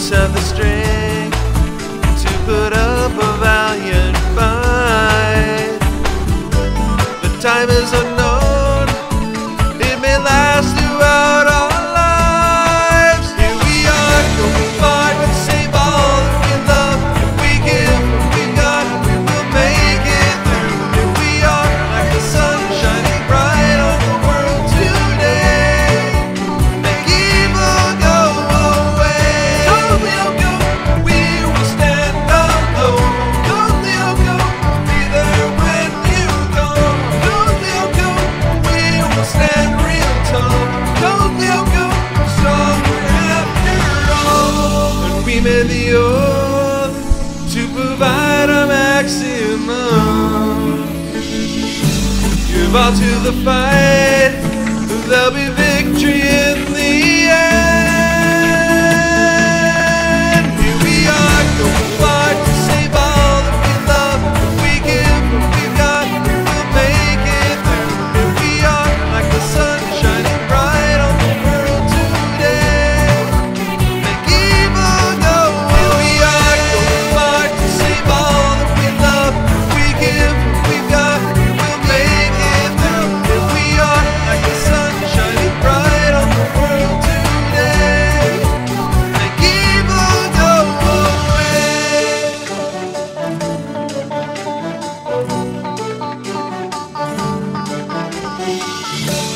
yourself the strength to put up a valiant fight. The time is unknown. provide a maximum. Give all to the fight, there'll be victory in the end. Bye.